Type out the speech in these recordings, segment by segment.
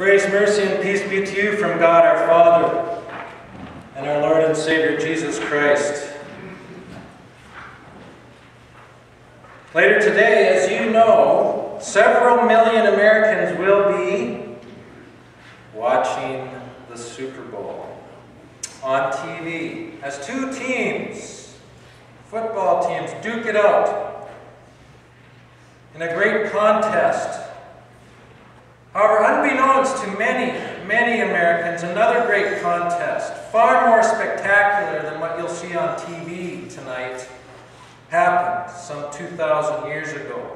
Grace, mercy, and peace be to you from God our Father and our Lord and Savior Jesus Christ. Later today, as you know, several million Americans will be watching the Super Bowl on TV as two teams, football teams, duke it out in a great contest However, unbeknownst to many, many Americans, another great contest, far more spectacular than what you'll see on TV tonight, happened some 2,000 years ago.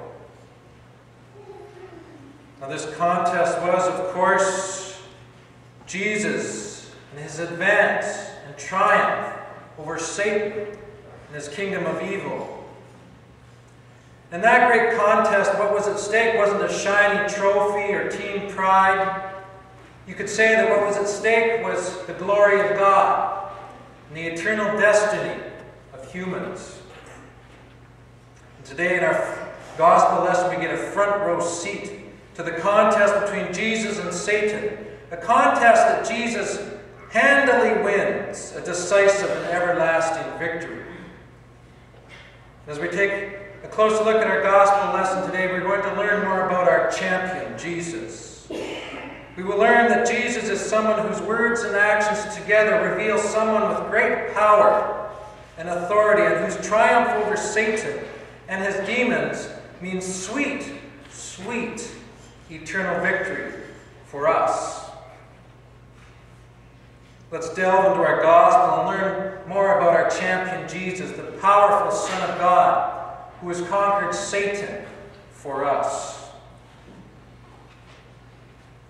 Now, this contest was, of course, Jesus and his advance and triumph over Satan and his kingdom of evil. In that great contest, what was at stake wasn't a shiny trophy or team pride. You could say that what was at stake was the glory of God and the eternal destiny of humans. And today, in our gospel lesson, we get a front row seat to the contest between Jesus and Satan, a contest that Jesus handily wins, a decisive and everlasting victory. As we take a closer look at our gospel lesson today, we're going to learn more about our champion, Jesus. We will learn that Jesus is someone whose words and actions together reveal someone with great power and authority, and whose triumph over Satan and his demons means sweet, sweet eternal victory for us. Let's delve into our gospel and learn more about our champion Jesus, the powerful Son of God who has conquered Satan for us.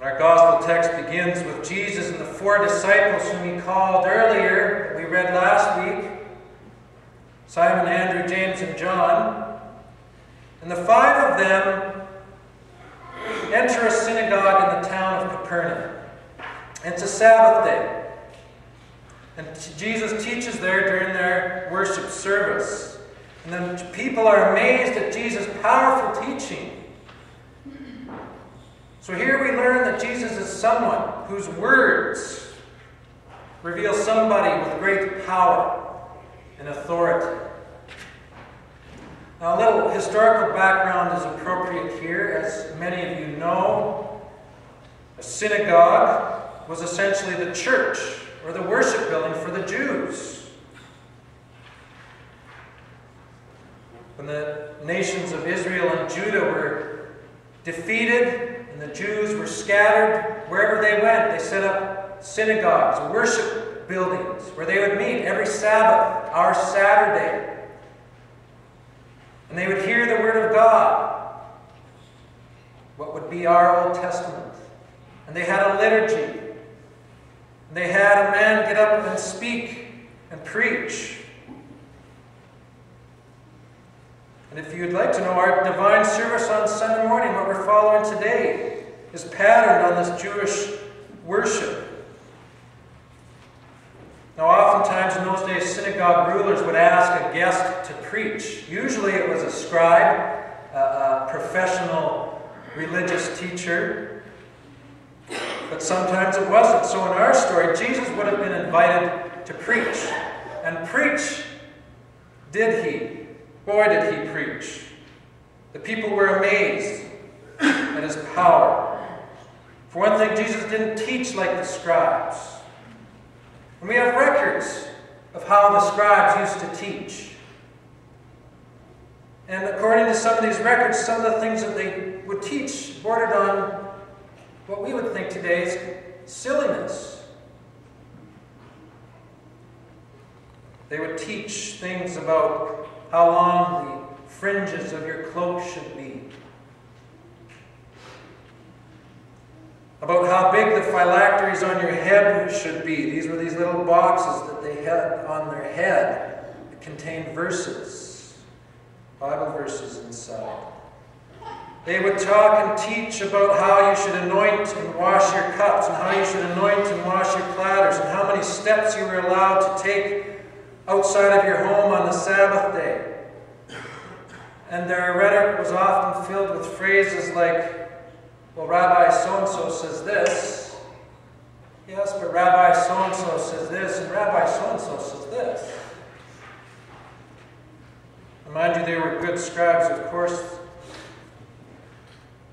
Our gospel text begins with Jesus and the four disciples whom he called earlier, we read last week Simon, Andrew, James, and John. And the five of them enter a synagogue in the town of Capernaum. It's a Sabbath day. And Jesus teaches there during their worship service. And the people are amazed at Jesus' powerful teaching. So here we learn that Jesus is someone whose words reveal somebody with great power and authority. Now, a little historical background is appropriate here. As many of you know, a synagogue was essentially the church or the worship building for the Jews. When the nations of Israel and Judah were defeated and the Jews were scattered, wherever they went, they set up synagogues, worship buildings, where they would meet every Sabbath, our Saturday. And they would hear the Word of God, what would be our Old Testament. And they had a liturgy. And they had a man get up and speak and preach. And if you'd like to know our divine service on Sunday morning, what we're following today is patterned on this Jewish worship. Now, oftentimes in those days, synagogue rulers would ask a guest to preach. Usually it was a scribe, a, professional religious teacher, but sometimes it wasn't. So in our story, Jesus would have been invited to preach. And preach did he. Boy, did he preach. The people were amazed at his power. For one thing, Jesus didn't teach like the scribes. And we have records of how the scribes used to teach. And according to some of these records, some of the things that they would teach bordered on what we would think today is silliness. They would teach things about how long the fringes of your cloak should be, about how big the phylacteries on your head should be. These were these little boxes that they had on their head that contained verses, Bible verses inside. They would talk and teach about how you should anoint and wash your cups, and how you should anoint and wash your platters, and how many steps you were allowed to take outside of your home on the Sabbath day. And their rhetoric was often filled with phrases like, Well, Rabbi so and so says this. Yes, but Rabbi so and so says this, and Rabbi so and so says this. Mind you, they were good scribes, of course.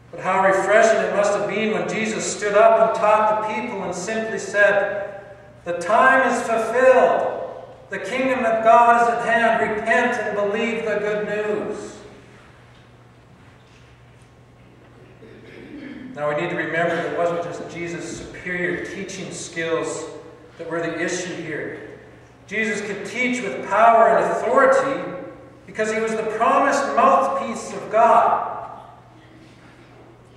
But how refreshing it must have been when Jesus stood up and taught the people and simply said, The time is fulfilled. The kingdom of God is at hand. Repent and believe the good news. Now we need to remember that it wasn't just Jesus' superior teaching skills that were the issue here. Jesus could teach with power and authority because he was the promised mouthpiece of God.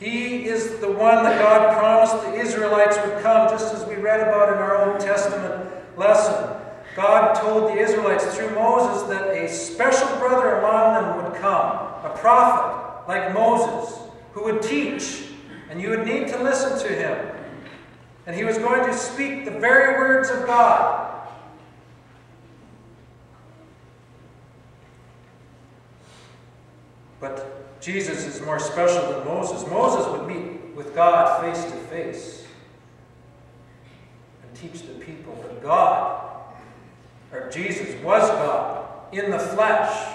He is the one that God promised the Israelites would come, just as we read about in our Old Testament lesson. God told the Israelites through Moses that a special brother among them would come, a prophet like Moses, who would teach, and you would need to listen to him. And he was going to speak the very words of God. But Jesus is more special than Moses. Moses would meet with God face to face and teach the people. But God, or Jesus, was God in the flesh.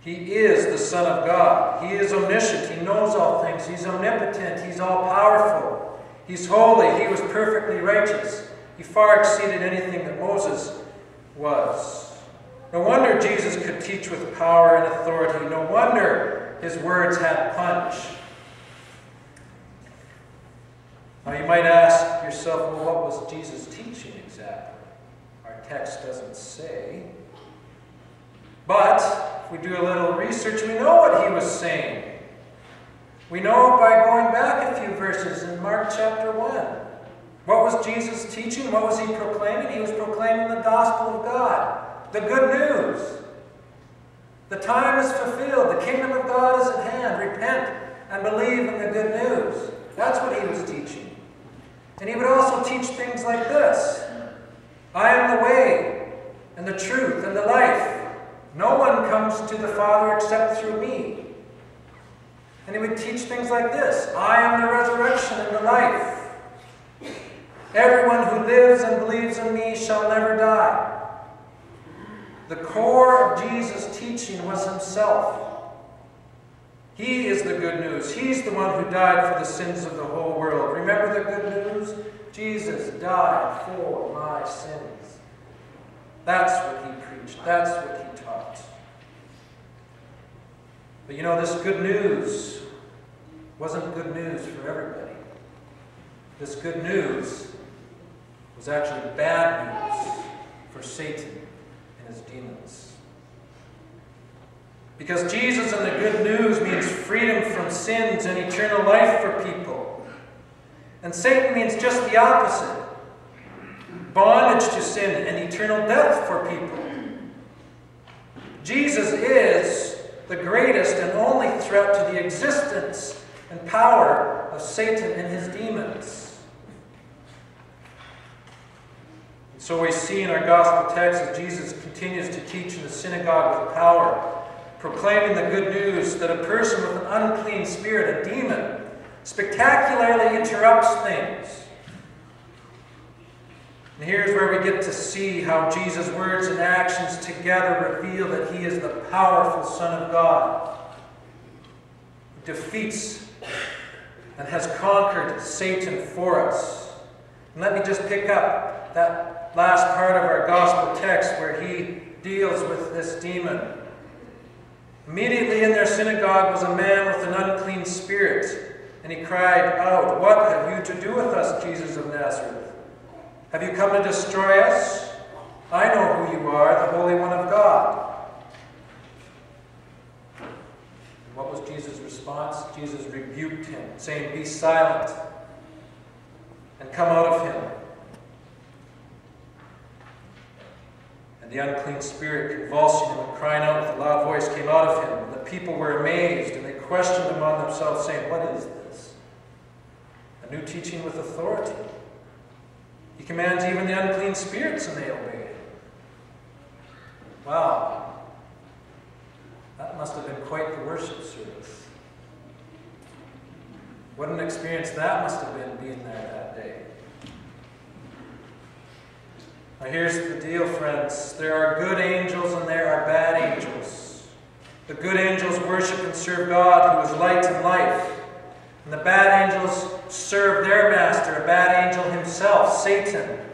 He is the Son of God. He is omniscient. He knows all things. He's omnipotent. He's all powerful. He's holy. He was perfectly righteous. He far exceeded anything that Moses was. No wonder Jesus could teach with power and authority. No wonder his words had punch. Now you might ask yourself, well, what was Jesus teaching exactly? Text doesn't say. But if we do a little research, we know what he was saying. We know by going back a few verses in Mark chapter 1. What was Jesus teaching? What was he proclaiming? He was proclaiming the gospel of God, the good news. The time is fulfilled. The kingdom of God is at hand. Repent and believe in the good news. That's what he was teaching. And he would also teach things like this I am the way and the truth and the life. No one comes to the Father except through me. And he would teach things like this I am the resurrection and the life. Everyone who lives and believes in me shall never die. The core of Jesus' teaching was himself. He is the good news. He's the one who died for the sins of the whole world. Remember the good news? Jesus died for my sins. That's what he preached. That's what he taught. But you know, this good news wasn't good news for everybody. This good news was actually bad news for Satan and his demons. Because Jesus and the good news means freedom from sins and eternal life for people. And Satan means just the opposite bondage to sin and eternal death for people. Jesus is the greatest and only threat to the existence and power of Satan and his demons. And so we see in our gospel text as Jesus continues to teach in the synagogue with power, proclaiming the good news that a person with an unclean spirit, a demon, spectacularly interrupts things. And here's where we get to see how Jesus' words and actions together reveal that he is the powerful Son of God, defeats and has conquered Satan for us. And let me just pick up that last part of our gospel text where he deals with this demon. Immediately in their synagogue was a man with an unclean spirit, and he cried out, What have you to do with us, Jesus of Nazareth? Have you come to destroy us? I know who you are, the Holy One of God. And what was Jesus' response? Jesus rebuked him, saying, Be silent and come out of him. And the unclean spirit, convulsing him and crying out with a loud voice, came out of him. And the people were amazed, and they questioned among themselves, saying, What is this? A new teaching with authority. He commands even the unclean spirits, and they obey. Wow. That must have been quite the worship service. What an experience that must have been being there that day. Now, here's the deal, friends there are good angels and there are bad angels. The good angels worship and serve God, who is light and life. And the bad angels serve their master, a bad angel himself, Satan